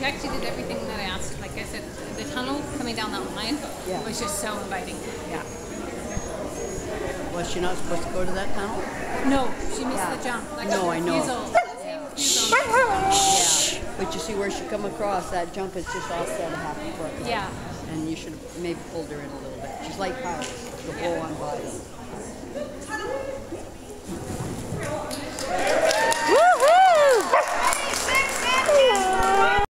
she actually did everything that I asked. Like I said, the tunnel coming down that line Yeah. was just so inviting. Yeah. Was she not supposed to go to that tunnel? No, she missed Yeah. the jump. Like No, I know. Shh, Yeah. But you see where she come across, that jump is just offset a half a foot. Yeah. And you should have maybe pulled her in a little bit. She's like Kyle. The whole on body.